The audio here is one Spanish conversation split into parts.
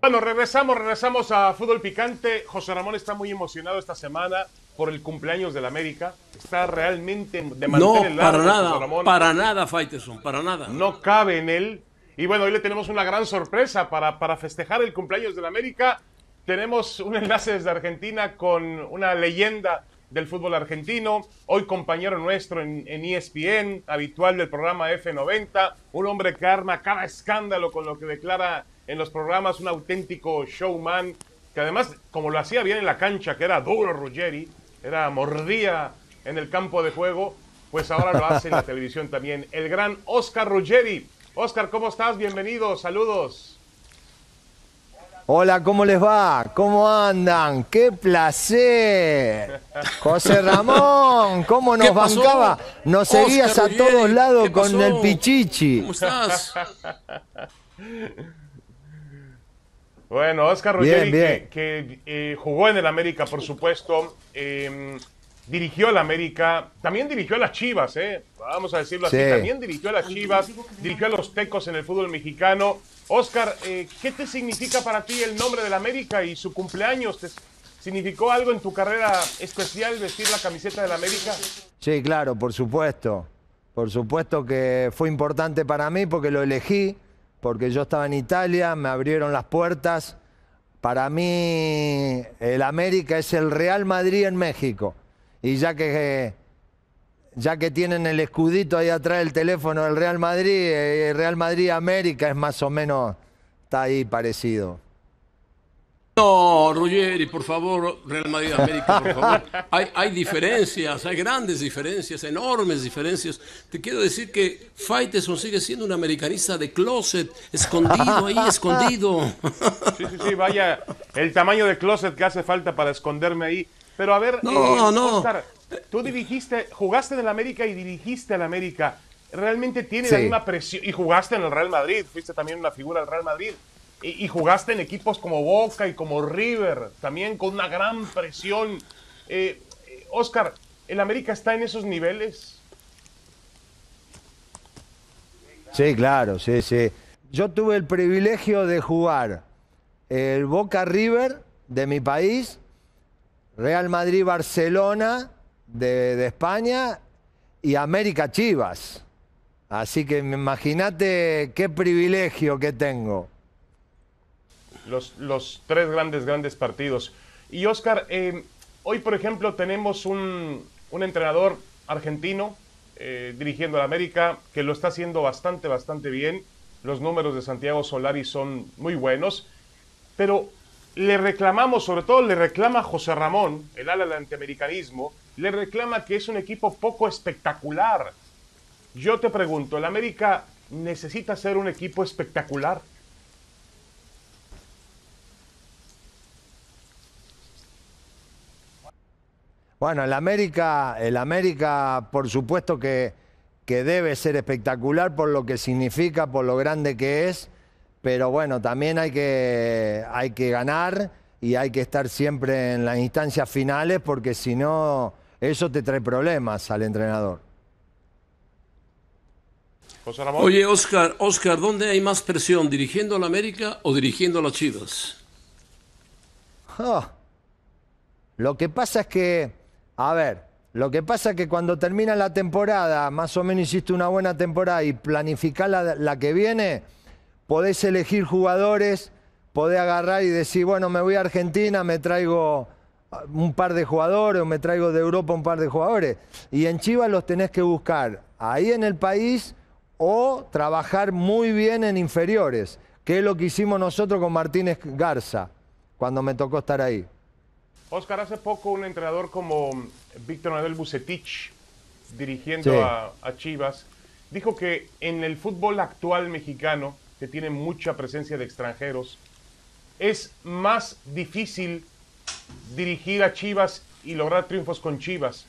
Bueno, regresamos, regresamos a Fútbol Picante. José Ramón está muy emocionado esta semana por el cumpleaños del América. Está realmente de No, el para largo, José nada, Ramón. para nada, Faitelson, para nada. No cabe en él. Y bueno, hoy le tenemos una gran sorpresa para, para festejar el cumpleaños del América. Tenemos un enlace desde Argentina con una leyenda del fútbol argentino, hoy compañero nuestro en, en ESPN, habitual del programa F90, un hombre que arma cada escándalo con lo que declara en los programas, un auténtico showman, que además, como lo hacía bien en la cancha, que era duro Ruggeri, era mordía en el campo de juego, pues ahora lo hace en la televisión también. El gran Oscar Ruggeri. Oscar, ¿cómo estás? Bienvenido, saludos. Hola, ¿cómo les va? ¿Cómo andan? ¡Qué placer! José Ramón, ¿cómo nos bancaba? Nos Oscar seguías a Ruggeri, todos lados ¿qué con pasó? el pichichi. ¿Cómo estás? Bueno, Oscar Bien, Ruggeri, bien. que, que, eh, jugó en el América, por supuesto, eh, dirigió al América, también dirigió a las Chivas, eh, vamos a decirlo así, Sí. también dirigió a las Chivas, dirigió a los Tecos en el fútbol mexicano. Oscar, eh, ¿qué te significa para ti el nombre del América y su cumpleaños? ¿Te significó algo en tu carrera especial vestir la camiseta del América? Sí, claro, por supuesto. Por supuesto que fue importante para mí porque lo elegí, porque yo estaba en Italia, me abrieron las puertas. Para mí el América es el Real Madrid en México. Y ya que, ya que tienen el escudito ahí atrás del teléfono del Real Madrid, eh, Real Madrid América es más o menos, está ahí parecido. No, Ruggeri, por favor, Real Madrid América, por favor. Hay, hay diferencias, hay grandes diferencias, enormes diferencias. Te quiero decir que Faitelson sigue siendo un americanista de closet, escondido ahí, escondido. Sí, sí, sí, vaya, el tamaño de closet que hace falta para esconderme ahí. Pero a ver, No, no. Oscar, tú dirigiste, jugaste en el América y dirigiste al América. ¿Realmente tiene la Sí. misma presión? Y jugaste en el Real Madrid, fuiste también una figura del Real Madrid. Y, jugaste en equipos como Boca y como River, también con una gran presión. Eh, Oscar, ¿el América está en esos niveles? Sí, claro, sí, sí. Yo tuve el privilegio de jugar el Boca River de mi país, Real Madrid Barcelona de, de España y América Chivas. Así que imagínate qué privilegio que tengo. Los, tres grandes, grandes partidos. Y Oscar, eh, hoy por ejemplo tenemos un, un entrenador argentino eh, dirigiendo al América que lo está haciendo bastante, bastante bien. Los números de Santiago Solari son muy buenos, pero le reclamamos, sobre todo le reclama José Ramón, el ala del antiamericanismo, le reclama que es un equipo poco espectacular. Yo te pregunto, ¿el América necesita ser un equipo espectacular? Bueno, el América, el América por supuesto que, que debe ser espectacular por lo que significa, por lo grande que es, pero bueno, también hay que, hay que ganar y hay que estar siempre en las instancias finales porque si no, eso te trae problemas al entrenador. José Ramón. Oye, Oscar, Oscar, ¿dónde hay más presión? ¿Dirigiendo a la América o dirigiendo a las Chivas? Oh. Lo que pasa es que, a ver, lo que pasa es que cuando termina la temporada, más o menos hiciste una buena temporada y planificás la, la que viene, podés elegir jugadores, podés agarrar y decir, bueno, me voy a Argentina, me traigo un par de jugadores o me traigo de Europa un par de jugadores. Y en Chivas los tenés que buscar ahí en el país o trabajar muy bien en inferiores, que es lo que hicimos nosotros con Martínez Garza, cuando me tocó estar ahí. Oscar, hace poco un entrenador como Víctor Manuel Bucetich, dirigiendo Sí. a, a Chivas, dijo que en el fútbol actual mexicano, que tiene mucha presencia de extranjeros, es más difícil dirigir a Chivas y lograr triunfos con Chivas.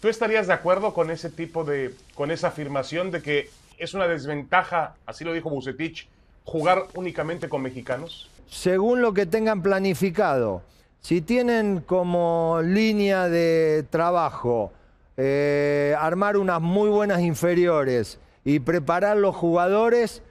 ¿Tú estarías de acuerdo con ese tipo de, con esa afirmación de que es una desventaja, así lo dijo Bucetich, jugar únicamente con mexicanos? según lo que tengan planificado. Si tienen como línea de trabajo eh, armar unas muy buenas inferiores y preparar los jugadores,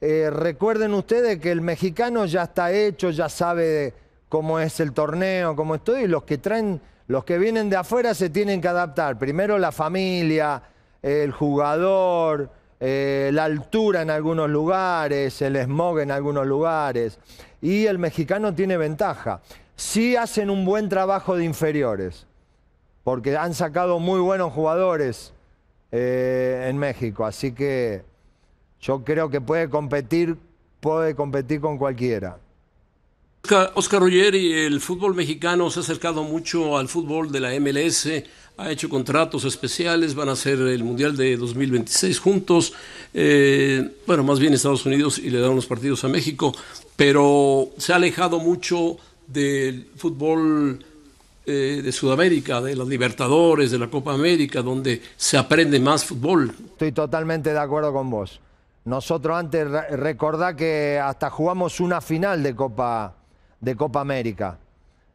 eh, recuerden ustedes que el mexicano ya está hecho, ya sabe cómo es el torneo, cómo es todo, y los que traen, los que vienen de afuera se tienen que adaptar. Primero la familia, el jugador, eh, la altura en algunos lugares, el smog en algunos lugares, y el mexicano tiene ventaja. Sí hacen un buen trabajo de inferiores, porque han sacado muy buenos jugadores eh, en México, así que yo creo que puede competir, puede competir con cualquiera. Oscar Ruggeri, el fútbol mexicano se ha acercado mucho al fútbol de la MLS, ha hecho contratos especiales, van a hacer el Mundial de 2026 juntos, eh, bueno, más bien Estados Unidos y le dan unos partidos a México, pero se ha alejado mucho del fútbol eh, de Sudamérica, de los Libertadores, de la Copa América, donde se aprende más fútbol. Estoy totalmente de acuerdo con vos. Nosotros antes, recordá que hasta jugamos una final de Copa, de Copa América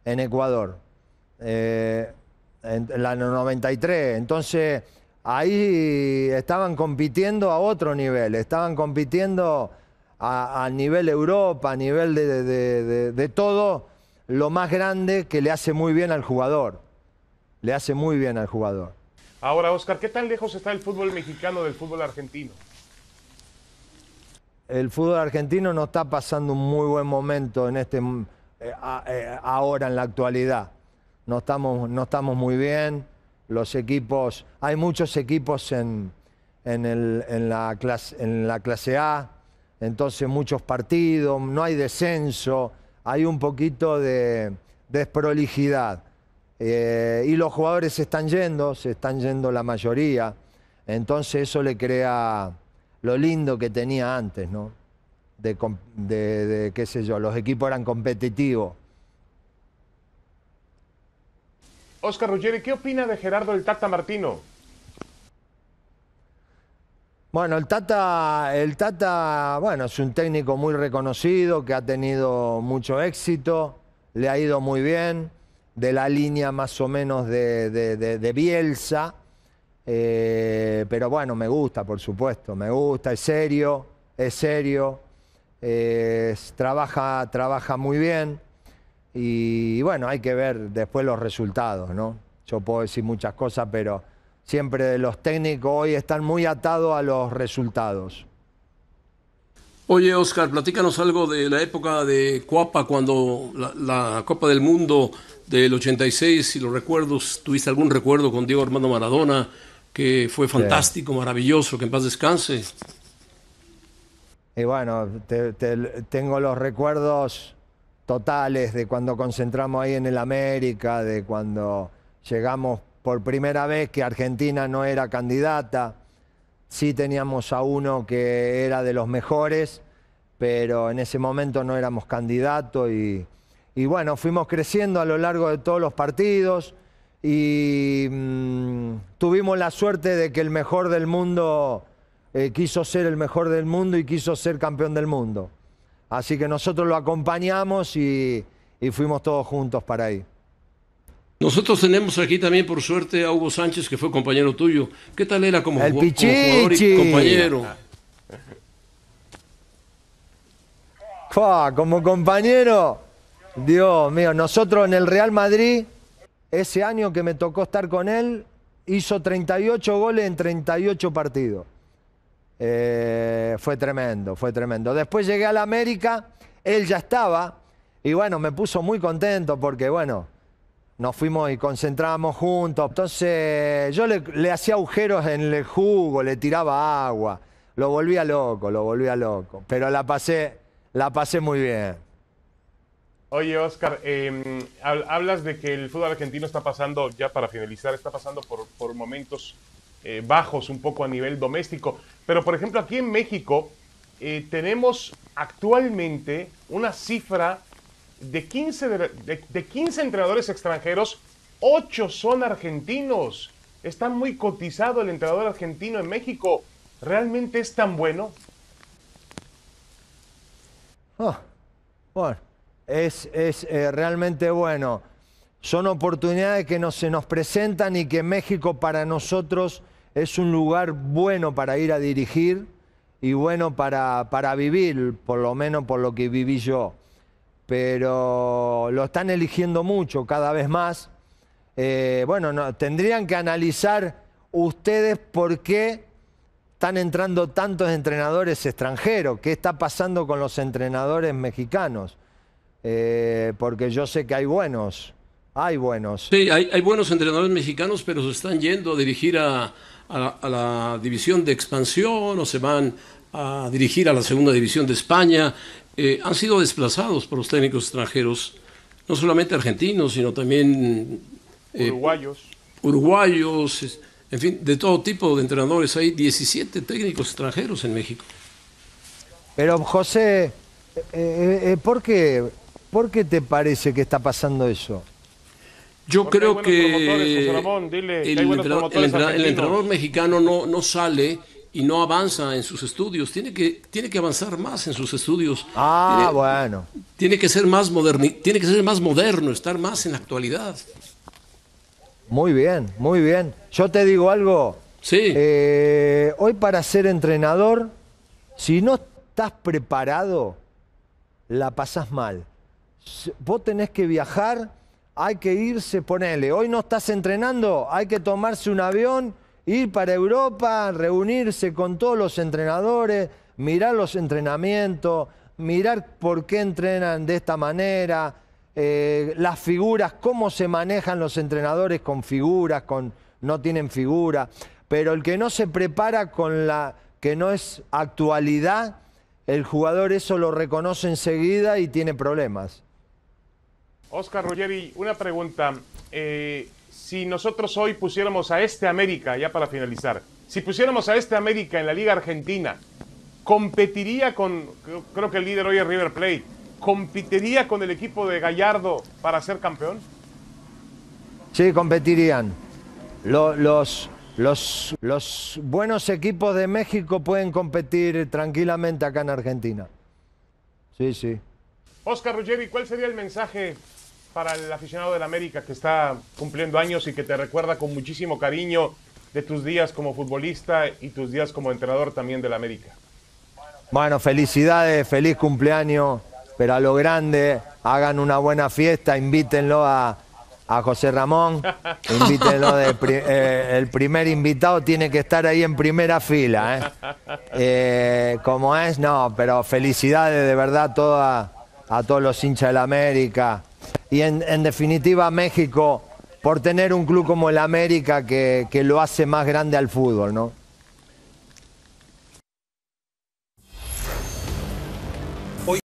en Ecuador, eh, en la 93. Entonces, ahí estaban compitiendo a otro nivel, estaban compitiendo a, nivel Europa, a nivel de todo lo más grande que le hace muy bien al jugador. Le hace muy bien al jugador. Ahora, Oscar, ¿qué tan lejos está el fútbol mexicano del fútbol argentino? el fútbol argentino no está pasando un muy buen momento en este eh, eh, ahora en la actualidad. No estamos, no estamos muy bien. Los equipos, hay muchos equipos en, en, la clase, en la clase A, entonces muchos partidos, no hay descenso, hay un poquito de desprolijidad. Eh, y los jugadores se están yendo, se están yendo la mayoría, entonces eso le crea lo lindo que tenía antes, ¿no? De, qué sé yo, los equipos eran competitivos. Oscar Ruggeri, ¿qué opina de Gerardo el Tata Martino? Bueno, el Tata, el Tata, bueno, es un técnico muy reconocido, que ha tenido mucho éxito, le ha ido muy bien, de la línea más o menos de, Bielsa, eh, pero bueno, me gusta, por supuesto, me gusta, es serio, es serio, trabaja, trabaja muy bien y, bueno, hay que ver después los resultados, ¿no? Yo puedo decir muchas cosas, pero siempre los técnicos hoy están muy atados a los resultados. Oye, Oscar, platícanos algo de la época de Copa, cuando la, la, Copa del Mundo del 86, si los recuerdos, ¿tuviste algún recuerdo con Diego Armando Maradona? que fue fantástico, maravilloso, que en paz descanse. Y bueno, tengo los recuerdos totales de cuando concentramos ahí en el América, de cuando llegamos por primera vez que Argentina no era candidata. Sí teníamos a uno que era de los mejores, pero en ese momento no éramos candidatos y, y bueno, fuimos creciendo a lo largo de todos los partidos y mm, tuvimos la suerte de que el mejor del mundo eh, quiso ser el mejor del mundo y quiso ser campeón del mundo. Así que nosotros lo acompañamos y, fuimos todos juntos para ahí. Nosotros tenemos aquí también, por suerte, a Hugo Sánchez, que fue compañero tuyo. ¿Qué tal era como, el jugador y compañero? como compañero, Dios mío, nosotros en el Real Madrid ese año que me tocó estar con él, hizo 38 goles en 38 partidos. Eh, fue tremendo, fue tremendo. Después llegué a la América, él ya estaba, y bueno, me puso muy contento porque, bueno, nos fuimos y concentramos juntos. Entonces yo le, hacía agujeros en el jugo, le tiraba agua, lo volvía loco, lo volvía loco. Pero la pasé, la pasé muy bien. Oye, Oscar, em, hablas de que el fútbol argentino está pasando, ya para finalizar, está pasando por, momentos eh, bajos un poco a nivel doméstico. Pero, por ejemplo, aquí en México eh, tenemos actualmente una cifra de 15, de, 15 entrenadores extranjeros, 8 son argentinos. Está muy cotizado el entrenador argentino en México. ¿Realmente es tan bueno? Ah, bueno es, eh, realmente bueno. Son oportunidades que no, se nos presentan y que México para nosotros es un lugar bueno para ir a dirigir y bueno para, para vivir, por lo menos por lo que viví yo. Pero lo están eligiendo mucho, cada vez más. Eh, bueno, no, tendrían que analizar ustedes por qué están entrando tantos entrenadores extranjeros, qué está pasando con los entrenadores mexicanos, Eh, porque yo sé que hay buenos, hay buenos. Sí, hay, buenos entrenadores mexicanos, pero se están yendo a dirigir a la división de expansión o se van a dirigir a la segunda división de España. Eh, han sido desplazados por los técnicos extranjeros, no solamente argentinos, sino también eh, Uruguayos. uruguayos, en fin, de todo tipo de entrenadores. Hay 17 técnicos extranjeros en México. Pero José, eh, ¿por, qué, ¿por qué te parece que está pasando eso? Yo Porque creo que José Ramón, dile que el, entrenador, el entrenador mexicano no, no sale y no avanza en sus estudios. Tiene que, tiene que avanzar más en sus estudios. Ah, tiene, bueno. tiene que ser más moderni, tiene que ser más moderno, estar más en la actualidad. Muy bien, muy bien. Yo te digo algo. Sí. Eh, hoy para ser entrenador, si no estás preparado, la pasás mal. Vos tenés que viajar, hay que irse, ponele. Hoy no estás entrenando, hay que tomarse un avión, ir para Europa, reunirse con todos los entrenadores, mirar los entrenamientos, mirar por qué entrenan de esta manera, eh, las figuras, cómo se manejan los entrenadores con figuras, con no tienen figura. Pero el que no se prepara con la que no es actualidad, el jugador eso lo reconoce enseguida y tiene problemas. Oscar Ruggeri, una pregunta. Eh, si nosotros hoy pusiéramos a este América, ya para finalizar, si pusiéramos a este América en la Liga Argentina, competiría con, creo, que el líder hoy es River Plate, competiría con el equipo de Gallardo para ser campeón? Sí, competirían. Lo- los, los, los buenos equipos de México pueden competir tranquilamente acá en Argentina. Sí, sí. Oscar Ruggeri, ¿cuál sería el mensaje para el aficionado del América que está cumpliendo años y que te recuerda con muchísimo cariño de tus días como futbolista y tus días como entrenador también del América? Bueno, felicidades, feliz cumpleaños, pero a lo grande, hagan una buena fiesta, invítenlo a, a José Ramón, invítenlo, de pri- eh, el primer invitado tiene que estar ahí en primera fila, ¿eh? Eh, como es, no, pero felicidades de verdad a, toda- a todos los hinchas del América y en, en definitiva México por tener un club como el América que, que lo hace más grande al fútbol, ¿no?